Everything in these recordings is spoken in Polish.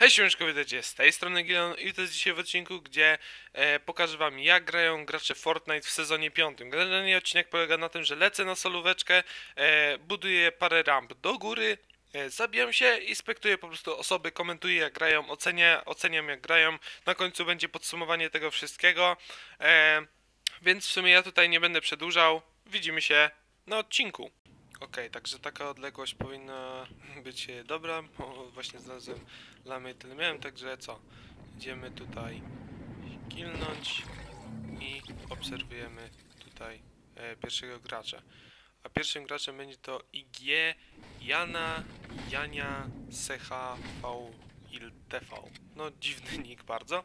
Hej siemeczko, witajcie z tej strony Gilon i to jest dzisiaj w odcinku, gdzie e, pokażę wam jak grają gracze Fortnite w sezonie 5. Generalnie odcinek polega na tym, że lecę na solóweczkę, e, buduję parę ramp do góry, e, zabijam się i spektuję po prostu osoby, komentuję jak grają, ocenię, oceniam jak grają, na końcu będzie podsumowanie tego wszystkiego, e, więc w sumie ja tutaj nie będę przedłużał, widzimy się na odcinku. Okej, także taka odległość powinna być e, dobra, bo właśnie znalazłem lamy tyle miałem, także co? Idziemy tutaj kilnąć i obserwujemy tutaj e, pierwszego gracza. A pierwszym graczem będzie to IG Jana Jania Secha V Il TV. No dziwny nick bardzo.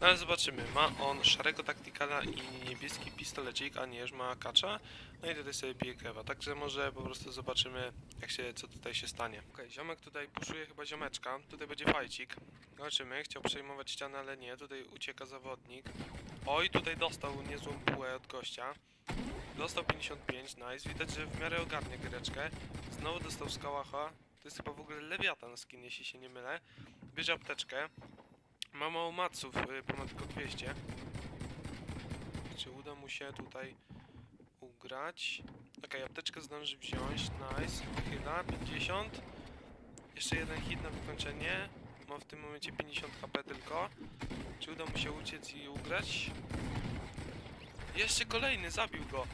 No ale zobaczymy. Ma on szarego taktykala i niebieski pistolecik, a nie, ma kacza. No i tutaj sobie bije kewa. Także może po prostu zobaczymy, jak się, co tutaj się stanie. Okej, ziomek tutaj puszuje chyba ziomeczka. Tutaj będzie fajcik. Zobaczymy. Chciał przejmować ścianę, ale nie. Tutaj ucieka zawodnik. Oj, tutaj dostał niezłą bułę od gościa. Dostał 55, nice. Widać, że w miarę ogarnie giereczkę. Znowu dostał skałacha. To jest chyba w ogóle lewiatan skin, jeśli się nie mylę. Bierze apteczkę. Ma mało maców, y, bo ma tylko 200. Czy uda mu się tutaj ugrać? Okej, apteczkę zdąży wziąć, nice. Chyba 50. Jeszcze jeden hit na wykończenie. Ma w tym momencie 50 HP tylko. Czy uda mu się uciec i ugrać? Jeszcze kolejny, zabił go.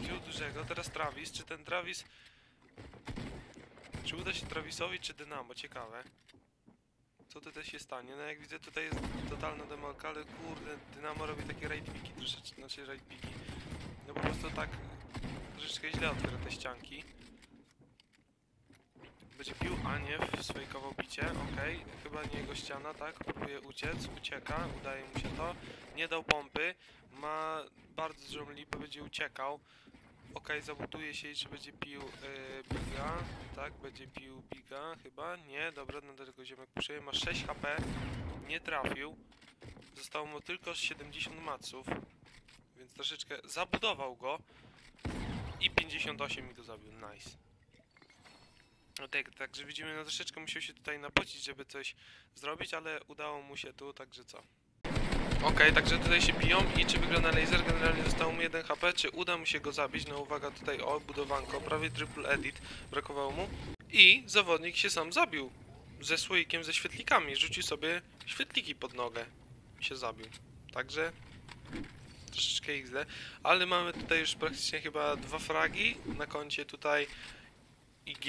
Wziął dużego, teraz Travis. Czy ten Travis... Czy uda się Travisowi, czy Dynamo? Ciekawe. Co tutaj się stanie? No jak widzę tutaj jest totalna demolka, ale kurde, Dynamo robi takie raid piki troszeczkę, znaczy raid piki. No po prostu tak troszeczkę źle otwiera te ścianki. Będzie pił, a nie, sfejkował bicie, okej. Chyba nie jego ściana, tak? Próbuje uciec, ucieka, udaje mu się to. Nie dał pompy, ma bardzo dużą lipę, będzie uciekał. Okej, zabuduje się i czy będzie pił yy, Biga, tak? Będzie pił Biga, chyba? Nie, dobra, nadal go ziomek puszuje. Ma 6 HP, nie trafił. Zostało mu tylko 70 maców, więc troszeczkę zabudował go. I 58 mi go zabił, nice. No tak, także widzimy, no troszeczkę musiał się tutaj napocić, żeby coś zrobić, ale udało mu się tu, także co? Okej, także tutaj się biją i czy wygląda laser? Generalnie zostało mu 1 HP, czy uda mu się go zabić? No uwaga tutaj, o, budowanko, prawie triple edit, brakowało mu. I zawodnik się sam zabił. Ze słoikiem, ze świetlikami, rzucił sobie świetliki pod nogę. I się zabił. Także troszeczkę XD, ale mamy tutaj już praktycznie chyba dwa fragi na koncie tutaj IG,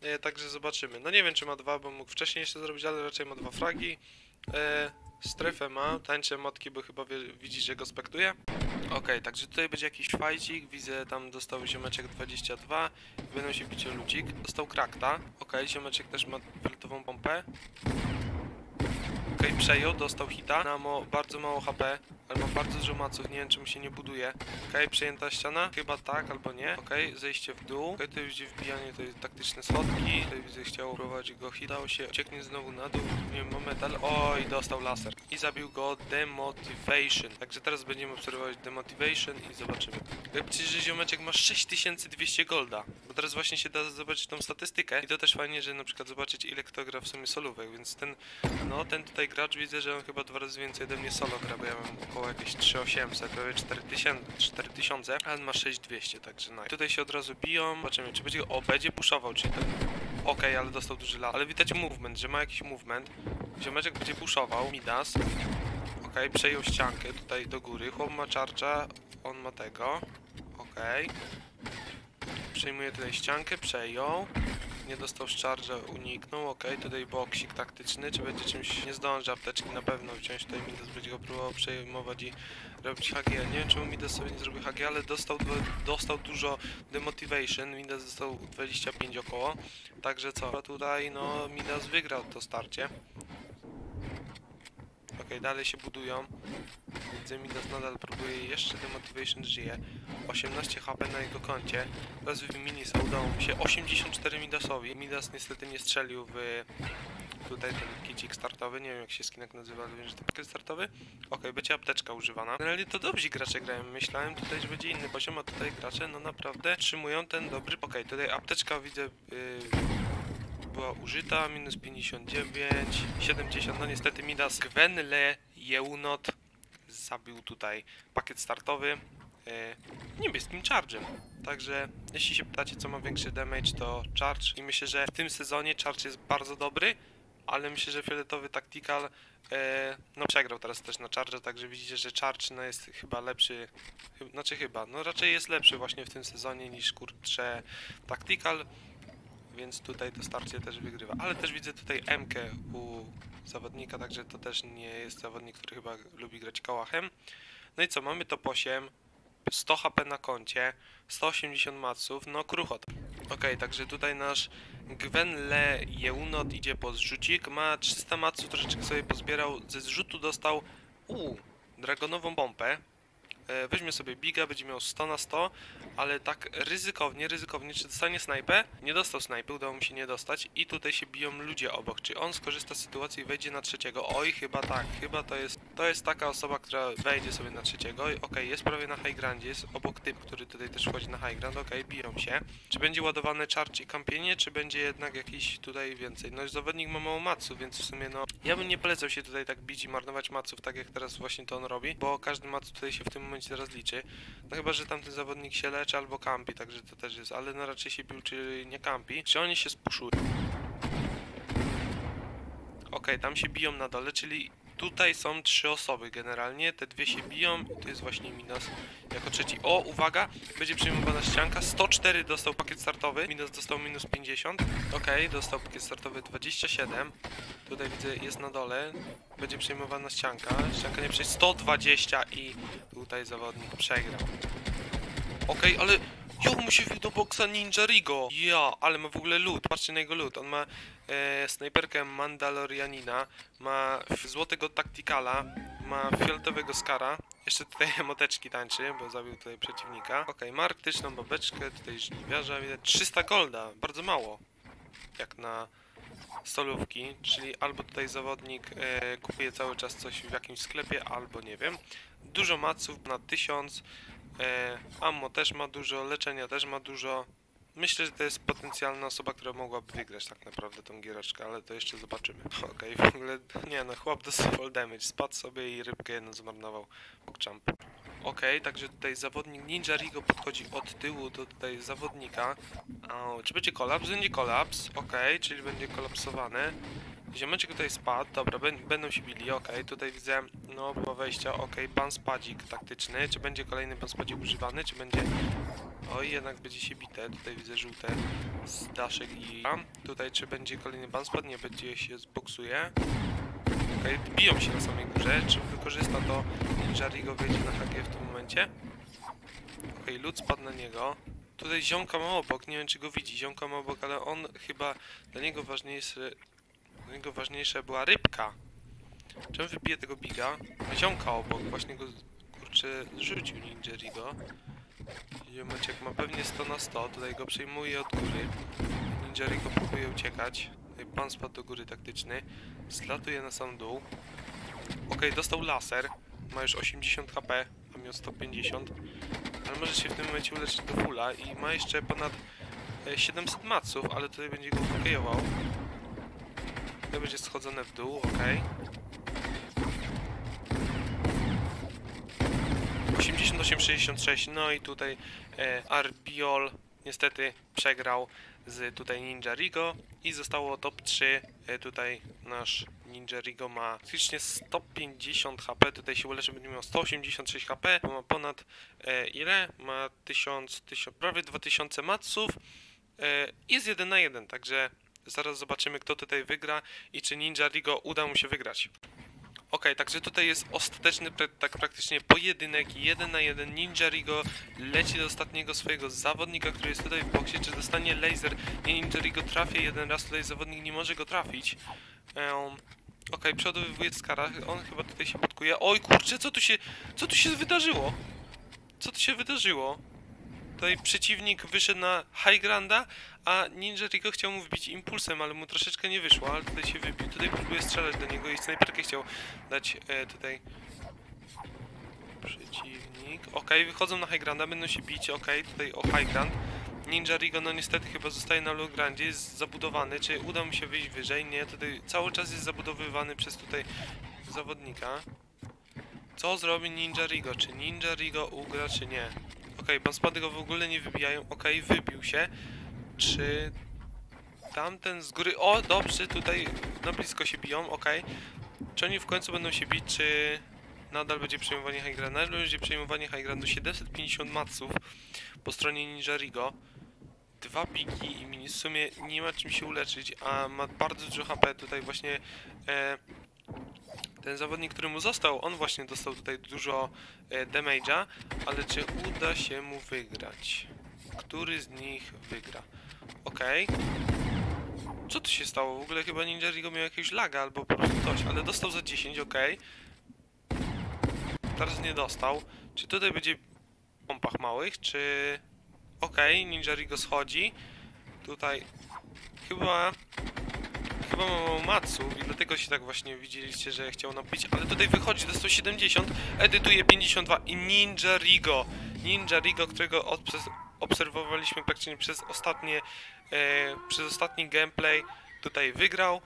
e, także zobaczymy. No nie wiem czy ma dwa, bo mógł wcześniej jeszcze zrobić, ale raczej ma dwa fragi. E, strefę ma, tańcze motki, bo chyba wie, widzi, że go spektuje. Okej, także tutaj będzie jakiś fajcik, widzę tam dostał ziomeczek 22 i będą się bić o lucik. Dostał krakta, okej, ziomeczek też ma fioletową pompę. Okej, przejął, dostał hita, Namo bardzo mało HP, ale ma bardzo dużo maców, nie wiem czy mu się nie buduje. Okej, przejęta ściana, chyba tak albo nie. Okej, zejście w dół. Okej, tutaj widzę wbijanie, to jest taktyczne schodki. Tutaj widzę chciał prowadzić go hit, dało się, ucieknie znowu na dół, nie moment, ale oj, dostał laser. I zabił go Demotivation. Także teraz będziemy obserwować Demotivation i zobaczymy. Przecież że ziomeczek ma 6200 golda, bo teraz właśnie się da zobaczyć tą statystykę i to też fajnie, że na przykład zobaczyć ile kto gra w sumie solówek, więc ten, no ten tutaj gracz widzę, że on chyba dwa razy więcej ode mnie solo gra, bo ja mam około jakieś 3800, prawie 4000, 4000, ale ma 6200, także nice. Tutaj się od razu biją, zobaczymy, czy będzie, o, będzie puszował, czyli tak, okej, ale dostał duży lat, ale widać movement, że ma jakiś movement, ziomeczek będzie puszował, Midas, okej, przejął ściankę tutaj do góry, chłop ma czarcza, on ma tego, okej, przejmuje tutaj ściankę, przejął, nie dostał szczarża, uniknął, ok, tutaj boksik taktyczny, czy będzie czymś, nie zdąży apteczki na pewno wziąć, tutaj Midas będzie go próbował przejmować i robić HG, nie wiem czemu Midas sobie nie zrobił HG, ale dostał, dostał dużo demotivation, Midas dostał 25 około, także co, tutaj no Midas wygrał to starcie. Ok, dalej się budują. Widzę, Midas nadal próbuje jeszcze demotivation żyje. 18 HP na jego koncie. W Minisa udało mu się 84 Midasowi. Midas niestety nie strzelił w tutaj ten kicik startowy. Nie wiem jak się skinek nazywa, ale wiem, że to pakiet startowy. Ok, będzie apteczka używana. Generalnie to dobrzy gracze grają. Myślałem tutaj, że będzie inny poziom, a tutaj gracze no naprawdę trzymują ten dobry. Ok, tutaj apteczka widzę. Yy była użyta, minus 59, 70, no niestety Midas Gwenle Jeunot zabił tutaj pakiet startowy e, niebieskim charge'em. Także jeśli się pytacie co ma większy damage to charge i myślę, że w tym sezonie charge jest bardzo dobry, ale myślę, że fioletowy tactical e, no przegrał teraz też na charge, także widzicie, że charge no, jest chyba lepszy, chyb, znaczy chyba, no raczej jest lepszy właśnie w tym sezonie niż kurczę tactical, więc tutaj to starcie też wygrywa. Ale też widzę tutaj MK u zawodnika, także to też nie jest zawodnik, który chyba lubi grać kołachem. No i co, mamy top 8, 100 HP na koncie, 180 maców, no kruchot. Okej, także tutaj nasz Gwenle Jeunot idzie po zrzucik, ma 300 maców, troszeczkę sobie pozbierał, ze zrzutu dostał, u dragonową bombę. E, Weźmie sobie biga, będzie miał 100 na 100, ale tak ryzykownie, ryzykownie, czy dostanie snajpę? Nie dostał snajpy, udało mu się nie dostać i tutaj się biją ludzie obok. Czy on skorzysta z sytuacji i wejdzie na trzeciego? Oj, chyba tak, chyba to jest, to jest taka osoba, która wejdzie sobie na trzeciego. Okej, jest prawie na high grandzie, jest obok typ, który tutaj też wchodzi na high grand, okej, biją się. Czy będzie ładowane charge i kampienie, czy będzie jednak jakiś tutaj więcej? No zawodnik ma mało maców, więc w sumie no, ja bym nie polecał się tutaj tak bić i marnować maców, tak jak teraz właśnie to on robi, bo każdy mac tutaj się w tym momencie teraz liczy. No chyba, że tamten zawodnik się leczy albo kampi, także to też jest, ale no raczej się bił, czy nie kampi. Czy oni się spuszują? Okej, tam się biją na dole, czyli tutaj są trzy osoby generalnie, te dwie się biją i tu jest właśnie Minos jako trzeci. O, uwaga, będzie przejmowana ścianka, 104 dostał pakiet startowy, Minos dostał minus 50, okej, dostał pakiet startowy 27, tutaj widzę jest na dole, będzie przejmowana ścianka, ścianka nie przejdzie, 120 i tutaj zawodnik przegrał. Okej, ale jo, mu się wbił do boksa Ninja Rigo. Ja, ale ma w ogóle loot, patrzcie na jego loot. On ma e, snajperkę Mandalorianina, ma złotego Tacticala, ma fioletowego Skara. Jeszcze tutaj emoteczki tańczy, bo zabił tutaj przeciwnika. Okej, ma arktyczną babeczkę, tutaj żniwiarza, widać 300 golda, bardzo mało. Jak na solówki, czyli albo tutaj zawodnik e, kupuje cały czas coś w jakimś sklepie, albo nie wiem. Dużo maców na 1000, e, ammo też ma dużo, leczenia też ma dużo. Myślę, że to jest potencjalna osoba, która mogłaby wygrać tak naprawdę tą giereczkę, ale to jeszcze zobaczymy. Okej, w ogóle, nie no, chłop dostał full damage, spadł sobie i rybkę jedną zmarnował, jump. Okej, także tutaj zawodnik Ninja Rigo podchodzi od tyłu do tutaj zawodnika. O, czy będzie kolaps? Będzie kolaps, okej, czyli będzie kolapsowany. Ziomeczek tutaj spadł, dobra, bę- będą się bili, okej, tutaj widzę, no, było wejścia, okej, ban spadzik taktyczny, czy będzie kolejny ban spadzik używany, czy będzie... Oj, jednak będzie się bite, tutaj widzę żółte z daszek i... Tutaj czy będzie kolejny ban spad, nie, będzie się zboksuje. Okej, biją się na samej górze, czy wykorzysta to Ninja Rigo wejdzie na HG w tym momencie? Okej, lód spadł na niego. Tutaj ziomka ma obok, nie wiem czy go widzi, ziomka ma obok, ale on chyba, dla niego ważniejsze, dla niego ważniejsza była rybka. Czemu wybije tego biga? Ziomka obok, właśnie go, kurczę, rzucił Ninja Rigo. Ziomeczek ma pewnie 100 na 100, tutaj go przejmuje od góry. Ninja Rigo próbuje uciekać. Tutaj pan spadł do góry taktyczny. Zlatuje na sam dół. Okej, dostał laser. Ma już 80 HP, a miał 150. Ale może się w tym momencie uleczyć do fulla i ma jeszcze ponad e, 700 maców, ale tutaj będzie go hokejował. To będzie schodzone w dół, okej. 88-66, no i tutaj e, Arbiol niestety przegrał z tutaj Ninja Rigo i zostało top 3. E, tutaj nasz Ninja Rigo ma faktycznie 150 HP, tutaj się uleczy, będzie miał 186 HP, ma ponad e, ile? Ma 1000, 1000, prawie 2000 maców e, i jest 1 na 1, także zaraz zobaczymy kto tutaj wygra i czy Ninja Rigo uda mu się wygrać. Okej, także tutaj jest ostateczny tak praktycznie pojedynek, jeden na jeden. Ninja Rigo leci do ostatniego swojego zawodnika, który jest tutaj w boksie. Czy dostanie laser? Nie, Ninja Rigo trafia jeden raz, tutaj zawodnik nie może go trafić. Um, Okej, przodowywuje Skara, on chyba tutaj się podkuje. Oj kurczę, co tu się, co tu się wydarzyło? Co tu się wydarzyło? Tutaj przeciwnik wyszedł na High Granda, a Ninja Rigo chciał mu wbić impulsem, ale mu troszeczkę nie wyszło, ale tutaj się wybił. Tutaj próbuje strzelać do niego i snajperkę chciał dać e, tutaj przeciwnik. Okej, wychodzą na High Granda, będą się bić, okej, tutaj o High Grand. Ninja Rigo no niestety chyba zostaje na low grandzie, jest zabudowany, czy uda mu się wyjść wyżej? Nie, tutaj cały czas jest zabudowywany przez tutaj zawodnika. Co zrobi Ninja Rigo? Czy Ninja Rigo ugra, czy nie? Okej, okay, go w ogóle nie wybijają. Okej, okay, wybił się. Czy tamten z góry... O, dobrze, tutaj na blisko się biją, okej. Okay. Czy oni w końcu będą się bić, czy nadal będzie przejmowanie high groundu? Nadal będzie przejmowanie high groundu. 750 matsów po stronie Ninja Rigo. Dwa piki i w sumie nie ma czym się uleczyć, a ma bardzo dużo HP tutaj właśnie... E, ten zawodnik, który mu został, on właśnie dostał tutaj dużo e, damage'a, ale czy uda się mu wygrać? Który z nich wygra? Okej. Okay. Co tu się stało? W ogóle chyba Ninja Rigo miał jakiegoś laga albo po prostu coś, ale dostał za 10, okej. Okay. Teraz nie dostał. Czy tutaj będzie pompach małych, czy... Okej, okay, Ninja Rigo schodzi. Tutaj chyba chyba Matsów i dlatego się tak właśnie widzieliście, że chciał napić, ale tutaj wychodzi do 170, edytuje 52 i Ninja Rigo, Ninja Rigo, którego obserwowaliśmy praktycznie przez ostatnie, e, przez ostatni gameplay, tutaj wygrał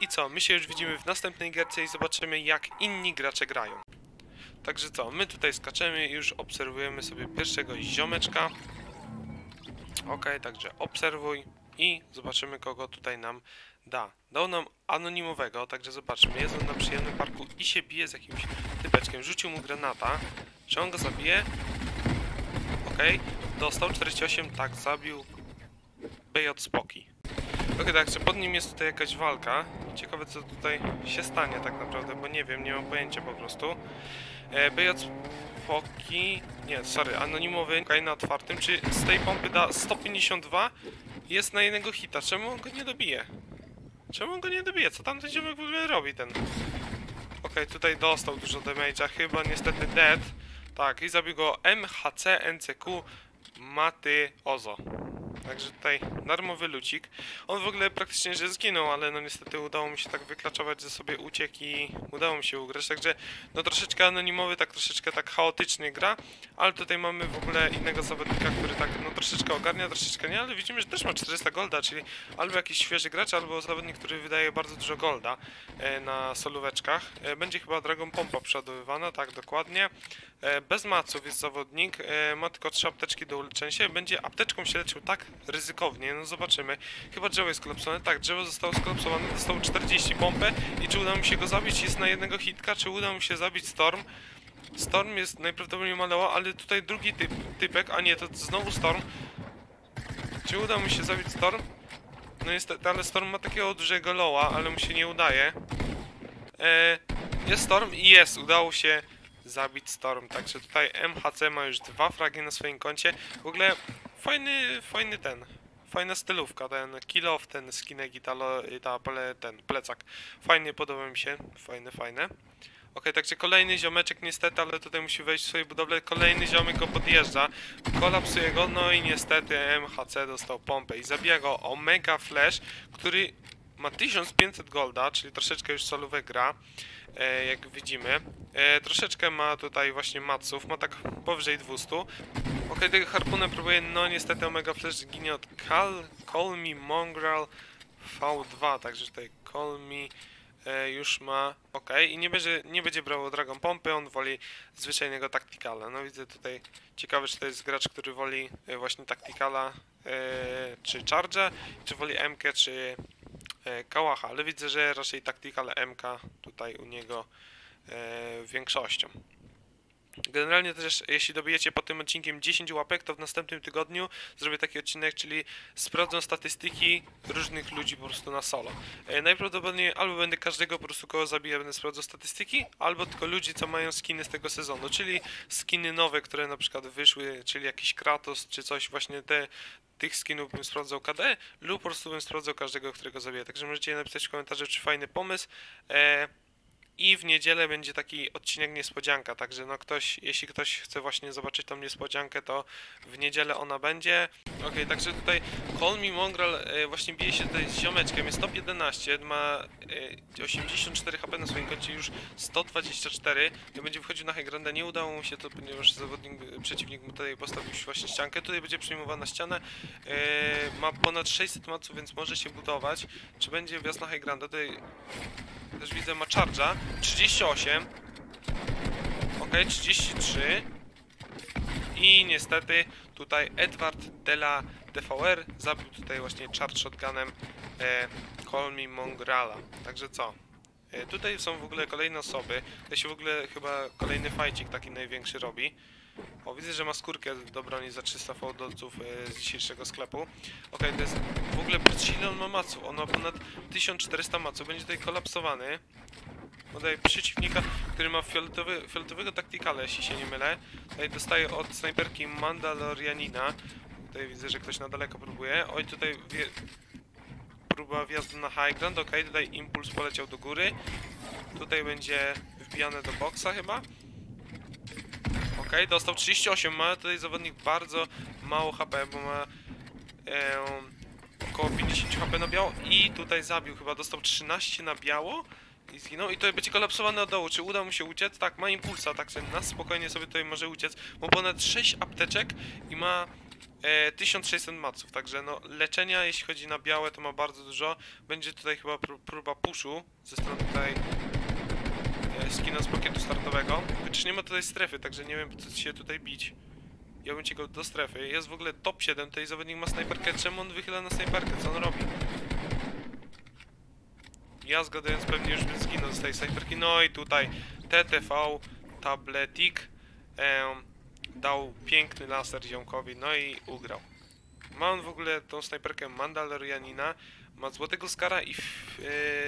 i co, my się już widzimy w następnej gierce i zobaczymy jak inni gracze grają. Także co, my tutaj skaczemy i już obserwujemy sobie pierwszego ziomeczka. Ok, także obserwuj i zobaczymy kogo tutaj nam da. Dał nam anonimowego, także zobaczmy. Jest on na przyjemnym parku i się bije z jakimś typeczkiem. Rzucił mu granata. Czy on go zabije? Okej. Okay. Dostał 48, tak, zabił. BJ Spoki. Okej, tak, czy pod nim jest tutaj jakaś walka. Ciekawe co tutaj się stanie tak naprawdę, bo nie wiem, nie mam pojęcia po prostu. E, BJ Spoki... Nie, sorry, anonimowy, okay, na otwartym. Czy z tej pompy da 152? Jest na jednego hita. Czemu on go nie dobije? Czemu on go nie dobije? Co tam ten ziomek w ogóle robi ten? Okej, okay, tutaj dostał dużo damage'a, chyba niestety dead. Tak, i zabił go MHC NCQ Maty Ozo. Także tutaj darmowy lucik. On w ogóle praktycznie że zginął, ale no niestety udało mi się tak wyklaczować, że sobie uciekł i udało mi się ugrać. Także no troszeczkę anonimowy, tak troszeczkę tak chaotycznie gra, ale tutaj mamy w ogóle innego zawodnika, który tak no troszeczkę ogarnia, troszeczkę nie, ale widzimy, że też ma 400 golda, czyli albo jakiś świeży gracz, albo zawodnik, który wydaje bardzo dużo golda e, na solóweczkach. E, będzie chyba Dragon Pompa przeładowywana, tak dokładnie. E, bez maców jest zawodnik, e, ma tylko trzy apteczki do uleczenia się, będzie apteczką się leczył tak ryzykownie, no zobaczymy. Chyba drzewo jest skolapsowane, tak, drzewo zostało skolapsowane, dostało 40 pompę i czy uda mu się go zabić, jest na jednego hitka, czy uda mu się zabić Storm? Storm jest najprawdopodobniej malała, ale tutaj drugi typ, typek, a nie, to znowu Storm. Czy uda mu się zabić Storm? No niestety, ale Storm ma takiego dużego loła, ale mu się nie udaje. Eee, jest Storm i jest, udało się zabić Storm, także tutaj MHC ma już dwa fragi na swoim koncie. W ogóle fajny, fajny ten, fajna stylówka, ten kill off, ten skinek i ta, ta ten plecak. Fajnie podoba mi się, fajne, fajne. Ok, także kolejny ziomeczek niestety, ale tutaj musi wejść w swoje budowle. Kolejny ziomek go podjeżdża, kolapsuje go, no i niestety MHC dostał pompę i zabija go Omega Flash, który ma 1500 golda, czyli troszeczkę już solówę gra, e, jak widzimy. E, troszeczkę ma tutaj właśnie maców, ma tak powyżej 200. Ok, tego harpunem próbuje, no niestety Omega Flash ginie od Call, Call Me Mongrel V2, także tutaj Call Me e, już ma ok i nie będzie, nie będzie brał Dragon Pompy, on woli zwyczajnego Tacticala. No widzę tutaj, ciekawe czy to jest gracz, który woli e, właśnie Tacticala e, czy Charge, czy woli MK, czy Kałacha, ale widzę, że raczej Tactical MK tutaj u niego e, większością. Generalnie też, jeśli dobijecie pod tym odcinkiem 10 łapek, to w następnym tygodniu zrobię taki odcinek, czyli sprawdzę statystyki różnych ludzi po prostu na solo. E, najprawdopodobniej albo będę każdego po prostu kogo zabiję, będę sprawdzał statystyki, albo tylko ludzi, co mają skiny z tego sezonu, czyli skiny nowe, które na przykład wyszły, czyli jakiś Kratos, czy coś, właśnie te, tych skinów bym sprawdzał KD, lub po prostu bym sprawdzał każdego, którego zabiję. Także możecie napisać w komentarzu, czy fajny pomysł. E, I w niedzielę będzie taki odcinek niespodzianka, także no ktoś, jeśli ktoś chce właśnie zobaczyć tą niespodziankę, to w niedzielę ona będzie. Okej, także tutaj Call Me Mongrel e, właśnie bije się tutaj z ziomeczkiem, jest top 11, ma e, 84 HP na swoim koncie, już 124. Jak będzie wchodził na high nie udało mu się to, ponieważ zawodnik, przeciwnik mu tutaj postawił właśnie ściankę. Tutaj będzie przyjmowana ścianę, e, ma ponad 600 maców, więc może się budować. Czy będzie wjazd na high grounda? Tutaj też widzę ma charge'a, 38. Ok, 33. I niestety tutaj Edward Della DVR zabił tutaj właśnie charge shotgunem e, Call Me Mongrala. Także co? E, tutaj są w ogóle kolejne osoby. To się w ogóle chyba kolejny fajcik taki największy robi. O, widzę, że ma skórkę do broni za 300 fałdolców e, z dzisiejszego sklepu. Okej, to jest w ogóle ile on ma maców. On ma ponad 1400 maców. Będzie tutaj kolapsowany. Podaje przeciwnika, który ma fioletowy, fioletowego taktikala, jeśli się nie mylę. Tutaj dostaje od snajperki Mandalorianina. Tutaj widzę, że ktoś na daleko próbuje. Oj, tutaj wie... próba wjazdu na high ground. Ok, tutaj impuls poleciał do góry. Tutaj będzie wbijane do boksa chyba. Dostał 38, ma tutaj zawodnik bardzo mało HP, bo ma e, około 50 HP na biało i tutaj zabił, chyba dostał 13 na biało i zginął i to będzie kolapsowane od dołu. Czy uda mu się uciec? Tak, ma impulsa, także na spokojnie sobie tutaj może uciec. Ma ponad 6 apteczek i ma e, 1600 maców, także no leczenia jeśli chodzi na białe to ma bardzo dużo. Będzie tutaj chyba pró próba puszu ze strony tutaj skina z pakietu startowego. Chociaż nie ma tutaj strefy, także nie wiem co się tutaj bić. Ja bym ci go do strefy. Jest w ogóle top 7, tutaj zawodnik ma snajperkę. Czemu on wychyla na snajperkę? Co on robi? Ja zgadując pewnie już bym zginął z tej snajperki. No i tutaj TTV Tabletik dał piękny laser ziomkowi, no i ugrał. Ma on w ogóle tą snajperkę Mandalorianina, ma złotego skara i e,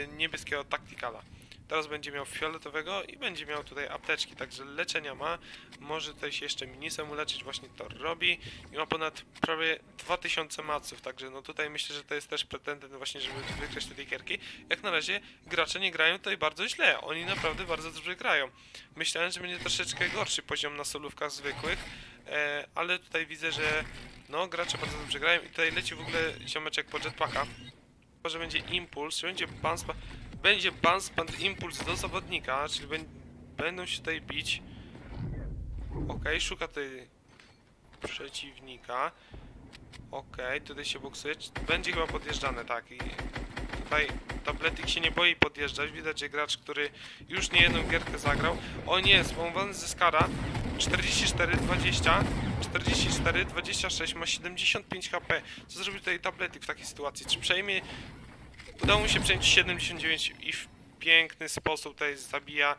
niebieskiego taktikala. Teraz będzie miał fioletowego i będzie miał tutaj apteczki, także leczenia ma. Może tutaj się jeszcze minisem uleczyć, właśnie to robi. I ma ponad prawie 2000 maców, także no tutaj myślę, że to jest też pretendent właśnie, żeby wygrać te tej gierki. Jak na razie gracze nie grają tutaj bardzo źle, oni naprawdę bardzo dobrze grają. Myślałem, że będzie troszeczkę gorszy poziom na solówkach zwykłych, e, ale tutaj widzę, że no gracze bardzo dobrze grają i tutaj leci w ogóle ziomeczek po jetpacka. Że będzie impuls, że będzie bounce będzie Bunspand Impuls do zawodnika, czyli bę będą się tutaj bić. Ok, szuka tutaj przeciwnika. Ok, tutaj się boksuje. Będzie chyba podjeżdżane, tak. I tutaj tabletik się nie boi podjeżdżać. Widać, że gracz, który już nie jedną gierkę zagrał. O nie, spamowany ze Skara. 44, 20, 44, 26, ma 75 HP. Co zrobił tutaj tabletik w takiej sytuacji? Czy przejmie Udało mu się przejąć 79 i w piękny sposób tutaj zabija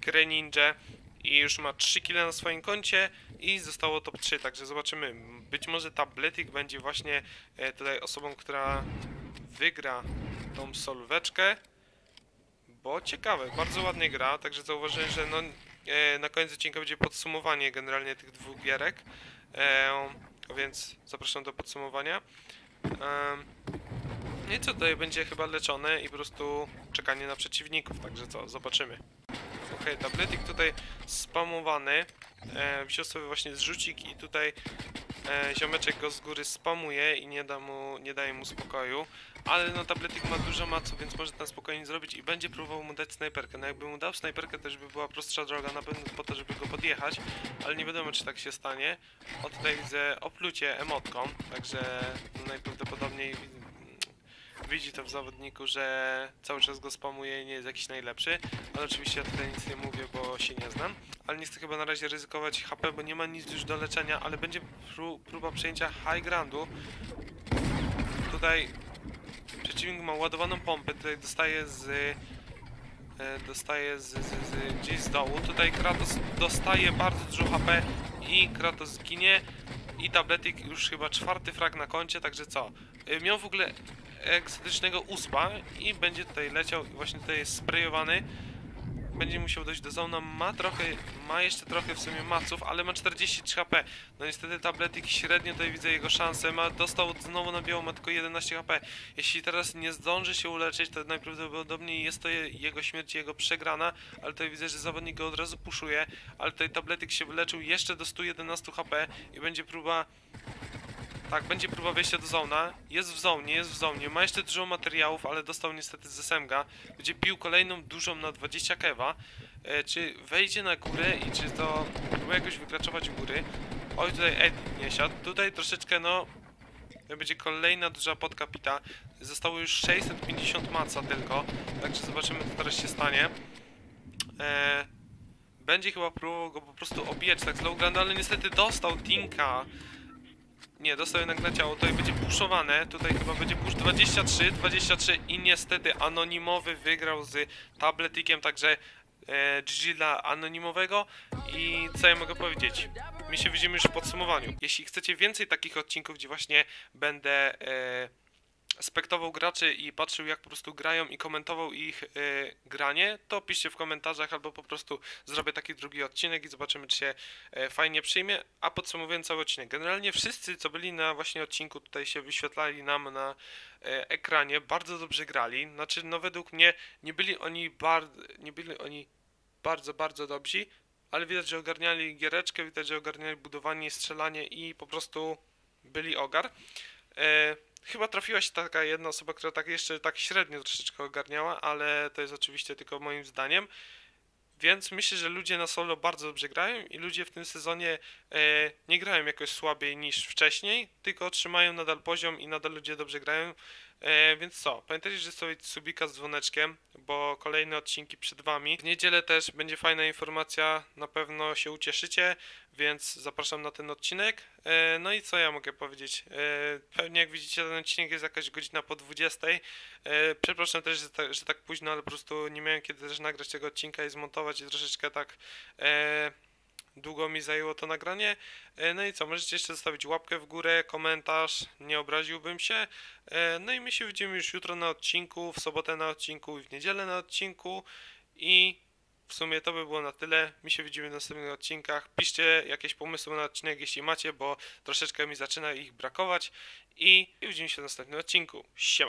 Greninja i już ma 3 kile na swoim koncie i zostało top 3, także zobaczymy. Być może Tabletik będzie właśnie e, tutaj osobą, która wygra tą solweczkę, bo ciekawe, bardzo ładnie gra, także zauważyłem, że no, e, na koniec odcinka będzie podsumowanie generalnie tych dwóch gierek, e, więc zapraszam do podsumowania. I tutaj będzie chyba leczone i po prostu czekanie na przeciwników, także co, zobaczymy. Okay, tabletik tutaj spamowany. E, wziął sobie właśnie zrzucik i tutaj e, ziomeczek go z góry spamuje i nie, da mu, nie daje mu spokoju. Ale no tabletik ma dużo macu, więc może ten spokojnie zrobić i będzie próbował mu dać snajperkę. No jakby mu dał snajperkę, też by była prostsza droga na pewno po to, żeby go podjechać, ale nie wiadomo czy tak się stanie. O tutaj widzę oplucie emotką, także najprawdopodobniej widzi to w zawodniku, że cały czas go spamuje i nie jest jakiś najlepszy, ale oczywiście ja tutaj nic nie mówię, bo się nie znam. Ale nie chcę chyba na razie ryzykować HP, bo nie ma nic już do leczenia, ale będzie pró próba przejęcia high groundu. Tutaj przeciwnik ma ładowaną pompę, tutaj dostaje z e, dostaje z, z, z, gdzieś z dołu. Tutaj Kratos dostaje bardzo dużo HP i Kratos zginie. I Tabletik już chyba czwarty frag na koncie, także co? E, miał w ogóle egzotycznego uspa i będzie tutaj leciał, właśnie tutaj jest sprayowany. będzie musiał dojść do zona, ma trochę, ma jeszcze trochę w sumie maców, ale ma 43 HP. No niestety tabletik średnio tutaj widzę jego szansę, ma, dostał znowu na biało, ma tylko 11 HP. Jeśli teraz nie zdąży się uleczyć, to najprawdopodobniej jest to je, jego śmierć, jego przegrana, ale tutaj widzę, że zawodnik go od razu puszuje, ale tutaj tabletik się wyleczył jeszcze do 111 HP i będzie próba tak, będzie próba wejścia do zona. Jest w zonie, jest w zonie. Ma jeszcze dużo materiałów, ale dostał niestety z SMG. Będzie pił kolejną dużą na 20 kewa. E, czy wejdzie na górę i czy to próbuje jakoś wykraczować góry? Oj, tutaj Ed nie siadł. Tutaj troszeczkę, no... Będzie kolejna duża podkapita. Zostało już 650 maca tylko. Także zobaczymy, co teraz się stanie. E, będzie chyba próbował go po prostu obijać tak z low ground, ale niestety dostał Tinka. Nie, dostał jednak na ciało, tutaj będzie puszowane, tutaj chyba będzie push 23, 23 i niestety anonimowy wygrał z tabletikiem, także e, GG dla anonimowego i co ja mogę powiedzieć? My się widzimy już w podsumowaniu. Jeśli chcecie więcej takich odcinków, gdzie właśnie będę e, spektował graczy i patrzył jak po prostu grają i komentował ich e, granie, to piszcie w komentarzach albo po prostu zrobię taki drugi odcinek i zobaczymy czy się e, fajnie przyjmie. A podsumowując cały odcinek, generalnie wszyscy co byli na właśnie odcinku tutaj się wyświetlali nam na e, ekranie, bardzo dobrze grali. Znaczy no według mnie nie byli oni bardzo, nie byli oni bardzo, bardzo dobrzy, ale widać, że ogarniali giereczkę, widać, że ogarniali budowanie, strzelanie i po prostu byli ogar. E, Chyba trafiła się taka jedna osoba, która tak jeszcze tak średnio troszeczkę ogarniała, ale to jest oczywiście tylko moim zdaniem. Więc myślę, że ludzie na solo bardzo dobrze grają i ludzie w tym sezonie e, nie grają jakoś słabiej niż wcześniej, tylko trzymają nadal poziom i nadal ludzie dobrze grają. E, więc co, pamiętajcie, że zostawić subika z dzwoneczkiem, bo kolejne odcinki przed wami. W niedzielę też będzie fajna informacja, na pewno się ucieszycie, więc zapraszam na ten odcinek. E, no i co ja mogę powiedzieć? E, pewnie jak widzicie ten odcinek jest jakaś godzina po 20. E, przepraszam też, że, ta, że tak późno, ale po prostu nie miałem kiedy też nagrać tego odcinka i zmontować i troszeczkę tak... Długo mi zajęło to nagranie. E, No i co, możecie jeszcze zostawić łapkę w górę, komentarz, nie obraziłbym się. E, No i my się widzimy już jutro na odcinku, w sobotę na odcinku i w niedzielę na odcinku. I w sumie to by było na tyle. My się widzimy w następnych odcinkach. Piszcie jakieś pomysły na odcinek, jeśli macie, bo troszeczkę mi zaczyna ich brakować. I widzimy się w następnym odcinku. Siema.